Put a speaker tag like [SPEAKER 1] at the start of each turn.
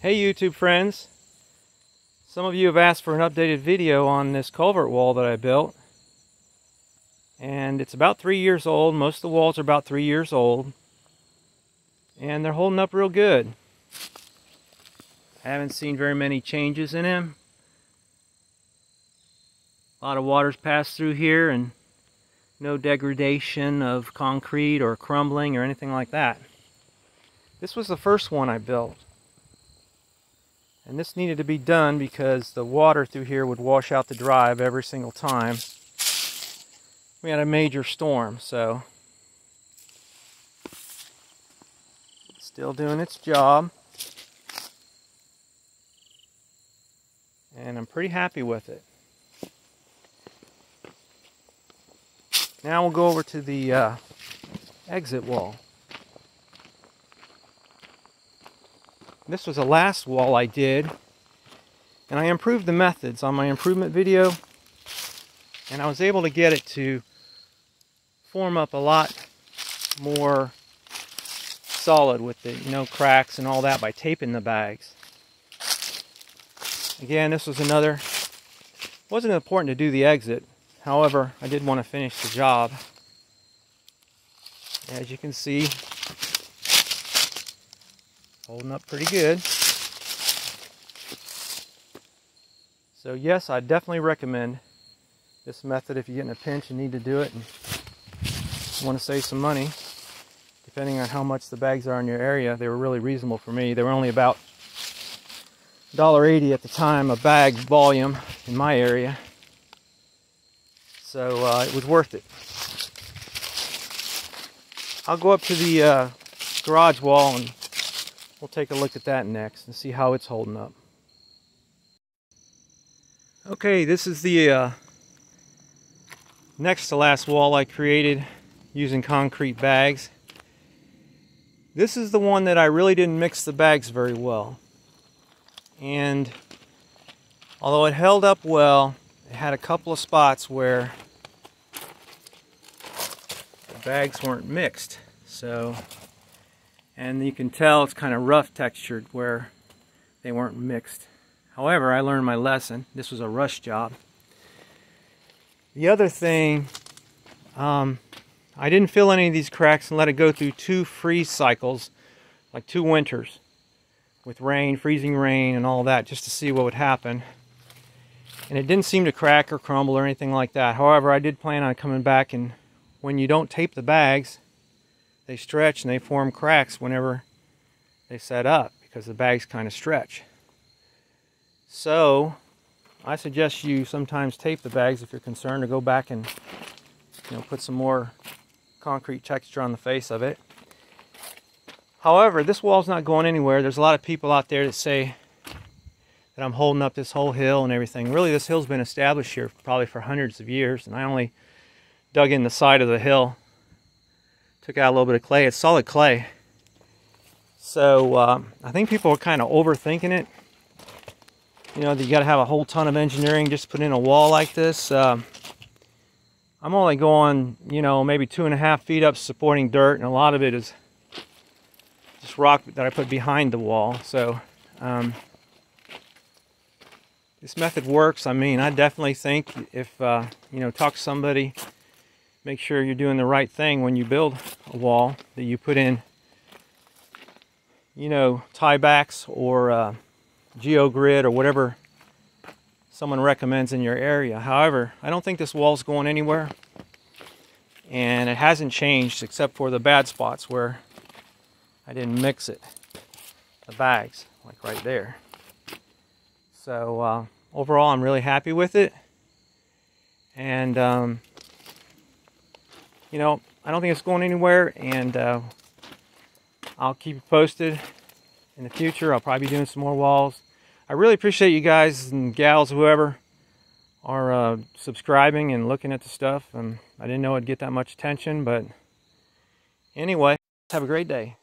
[SPEAKER 1] Hey YouTube friends, some of you have asked for an updated video on this culvert wall that I built and it's about three years old, most of the walls are about three years old and they're holding up real good. I haven't seen very many changes in them. A lot of water's passed through here and no degradation of concrete or crumbling or anything like that. This was the first one I built. And this needed to be done because the water through here would wash out the drive every single time. We had a major storm, so still doing its job. And I'm pretty happy with it. Now we'll go over to the uh, exit wall. This was the last wall I did. And I improved the methods on my improvement video. And I was able to get it to form up a lot more solid with the you know cracks and all that by taping the bags. Again, this was another, wasn't important to do the exit. However, I did want to finish the job. As you can see, holding up pretty good. So yes, I definitely recommend this method if you get in a pinch and need to do it and want to save some money. Depending on how much the bags are in your area, they were really reasonable for me. They were only about $1.80 at the time a bag volume in my area. So uh, it was worth it. I'll go up to the uh, garage wall and We'll take a look at that next and see how it's holding up. Okay, this is the uh, next to last wall I created using concrete bags. This is the one that I really didn't mix the bags very well. And although it held up well, it had a couple of spots where the bags weren't mixed. So and you can tell it's kind of rough textured where they weren't mixed. However, I learned my lesson. This was a rush job. The other thing, um, I didn't fill any of these cracks and let it go through two freeze cycles, like two winters, with rain, freezing rain, and all that, just to see what would happen. And it didn't seem to crack or crumble or anything like that. However, I did plan on coming back and when you don't tape the bags, they stretch and they form cracks whenever they set up because the bags kind of stretch. So I suggest you sometimes tape the bags if you're concerned or go back and you know put some more concrete texture on the face of it. However, this wall's not going anywhere. There's a lot of people out there that say that I'm holding up this whole hill and everything. Really, this hill's been established here probably for hundreds of years, and I only dug in the side of the hill Took out a little bit of clay. It's solid clay. So uh, I think people are kind of overthinking it. You know, you got to have a whole ton of engineering just put in a wall like this. Uh, I'm only going, you know, maybe two and a half feet up supporting dirt, and a lot of it is just rock that I put behind the wall. So um, this method works. I mean, I definitely think if, uh, you know, talk to somebody make sure you're doing the right thing when you build a wall that you put in you know tiebacks or uh, geogrid or whatever someone recommends in your area. However I don't think this wall's going anywhere and it hasn't changed except for the bad spots where I didn't mix it the bags like right there. So uh, overall I'm really happy with it and um, you know, I don't think it's going anywhere, and uh, I'll keep you posted in the future. I'll probably be doing some more walls. I really appreciate you guys and gals, whoever, are uh, subscribing and looking at the stuff. And I didn't know it'd get that much attention, but anyway, have a great day.